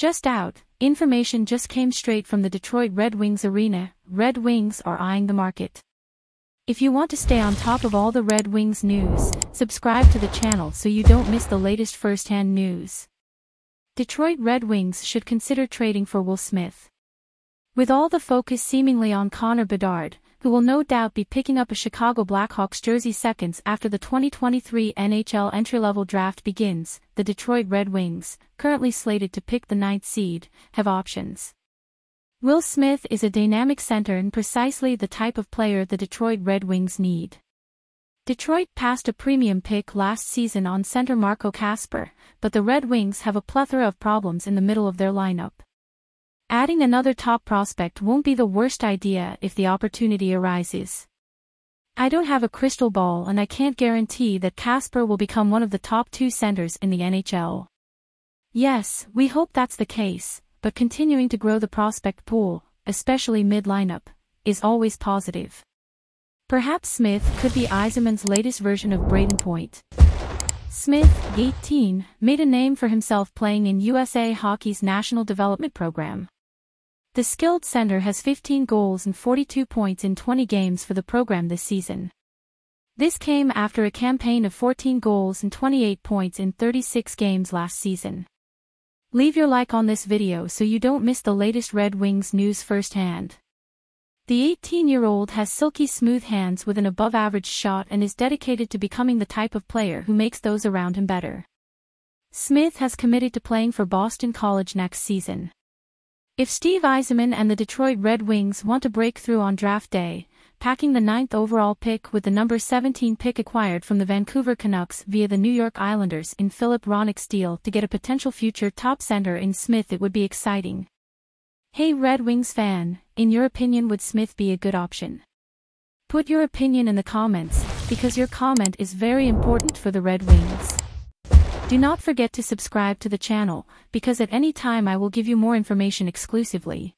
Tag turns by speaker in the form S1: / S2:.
S1: Just out, information just came straight from the Detroit Red Wings arena, Red Wings are eyeing the market. If you want to stay on top of all the Red Wings news, subscribe to the channel so you don't miss the latest first-hand news. Detroit Red Wings should consider trading for Will Smith. With all the focus seemingly on Connor Bedard, who will no doubt be picking up a Chicago Blackhawks jersey seconds after the 2023 NHL entry-level draft begins, the Detroit Red Wings, currently slated to pick the ninth seed, have options. Will Smith is a dynamic center and precisely the type of player the Detroit Red Wings need. Detroit passed a premium pick last season on center Marco Kasper, but the Red Wings have a plethora of problems in the middle of their lineup. Adding another top prospect won't be the worst idea if the opportunity arises. I don't have a crystal ball and I can't guarantee that Kasper will become one of the top two centers in the NHL. Yes, we hope that's the case, but continuing to grow the prospect pool, especially mid-lineup, is always positive. Perhaps Smith could be Yzerman's latest version of Brayden Point. Smith, 18, made a name for himself playing in USA Hockey's National Development Program. The skilled center has 15 goals and 42 points in 20 games for the program this season. This came after a campaign of 14 goals and 28 points in 36 games last season. Leave your like on this video so you don't miss the latest Red Wings news firsthand. The 18-year-old has silky smooth hands with an above-average shot and is dedicated to becoming the type of player who makes those around him better. Smith has committed to playing for Boston College next season. If Steve Yzerman and the Detroit Red Wings want to break through on draft day, packing the ninth overall pick with the number 17 pick acquired from the Vancouver Canucks via the New York Islanders in Filip Hronek's deal to get a potential future top center in Smith it would be exciting. Hey Red Wings fan, in your opinion would Smith be a good option? Put your opinion in the comments, because your comment is very important for the Red Wings. Do not forget to subscribe to the channel, because at any time I will give you more information exclusively.